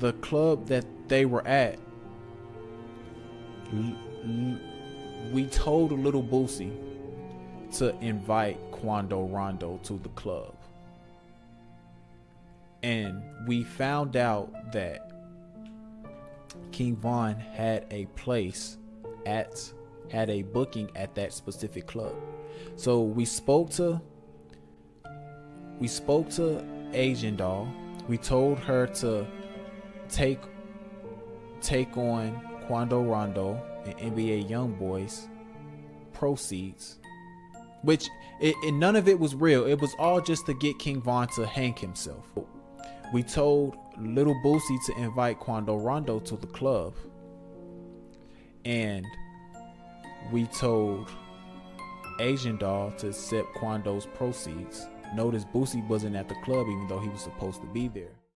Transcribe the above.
the club that they were at, we told Little Boosie to invite Quando Rondo to the club. And we found out that King Von had a place at had a booking at that specific club. So we spoke to we spoke to Asian doll. We told her to take take on Quando Rondo and NBA YoungBoy's proceeds, which it, it, none of it was real. It was all just to get King Von to hang himself. We told Little Boosie to invite Quando Rondo to the club, and we told Asian Doll to accept Quando's proceeds. Notice Boosie wasn't at the club even though he was supposed to be there.